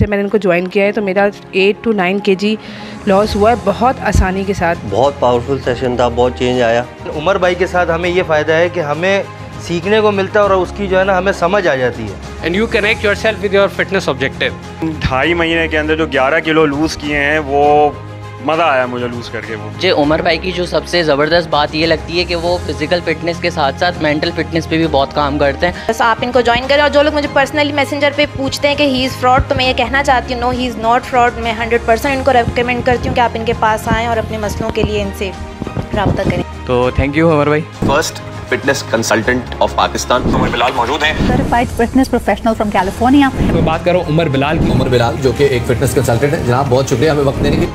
से मैंने इनको ज्वाइन किया है तो मेरा एट टू नाइन के जी लॉस हुआ है बहुत आसानी के साथ। बहुत पावरफुल सेशन था बहुत चेंज आया। उमर भाई के साथ हमें ये फ़ायदा है कि हमें सीखने को मिलता है और उसकी जो है ना हमें समझ आ जाती है। And you connect yourself with your fitness objective ढाई महीने के अंदर जो 11 किलो लूज़ किए हैं वो मज़ा आया मुझे लूज़ करके वो। मुझे उमर भाई की जो सबसे ज़बरदस्त बात ये लगती है कि वो फ़िज़िकल फिटनेस के साथ साथ मेंटल फिटनेस पे भी बहुत काम करते हैं। बस आप इनको ज्वाइन करें और जो लोग मुझे पर्सनली मैसेंजर पे पूछते हैं कि ही इज़ फ्रॉड तो मैं ये कहना चाहती हूँ no he is not fraud मैं हंड्रेड परसेंट इनको रिकमेंड करती हूँ कि आप इनके पास आएँ और अपने मसलों के लिए इनसे रबता करें। तो थैंक यू उमर भाई। First fitness consultant of Pakistan Umar Bilal मौजूद हैं। Certified fitness professional from California मैं बात करूँ उमर बिलाल की। उमर बिलाल जो कि एक फिटनेस कंसल्टेंट है। जनाब बहुत शुक्रिया हमें वक्त देने की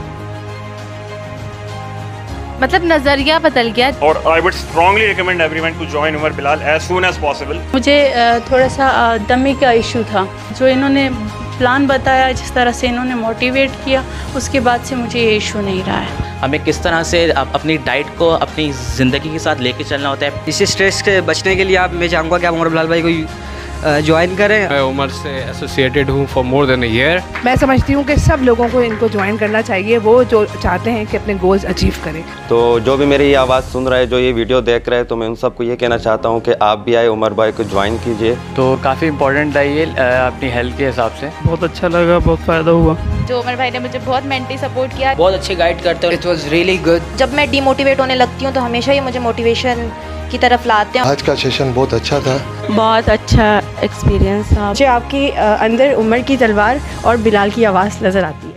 मतलब नज़रिया बदल गया। और I would strongly recommend everyone to join Umar Bilal as soon as possible मुझे थोड़ा सा दमी का इशू था जो इन्होंने प्लान बताया जिस तरह से इन्होंने मोटिवेट किया उसके बाद से मुझे ये इशू नहीं रहा है। हमें किस तरह से अपनी डाइट को अपनी ज़िंदगी के साथ लेके चलना होता है इसी स्ट्रेस के बचने के लिए आप मैं चाहूँगा कि आप उमर बिलाल भाई को ज्वाइन करें। मैं उमर से एसोसिएटेड हूँ फॉर मोर देन ईयर मैं समझती हूँ कि सब लोगों को इनको ज्वाइन करना चाहिए वो जो चाहते हैं कि अपने गोल्स अचीव करें। तो जो भी मेरी ये आवाज़ सुन रहे हैं जो ये वीडियो देख रहे हैं तो मैं उन सबको ये कहना चाहता हूँ कि आप भी आए उमर भाई को ज्वाइन कीजिए। तो काफ़ी इंपॉर्टेंट है ये अपनी हेल्थ के हिसाब से। बहुत अच्छा लगा बहुत फ़ायदा हुआ। जो उमर भाई ने मुझे बहुत मेंटली सपोर्ट किया। बहुत अच्छे गाइड करते हैं। इट वाज रियली गुड जब मैं डीमोटिवेट होने लगती हूँ तो हमेशा ही मुझे मोटिवेशन की तरफ़ लाते हैं। आज का सेशन बहुत अच्छा था। बहुत अच्छा एक्सपीरियंस था। मुझे आपकी अंदर उमर की तलवार और बिलाल की आवाज़ नज़र आती। है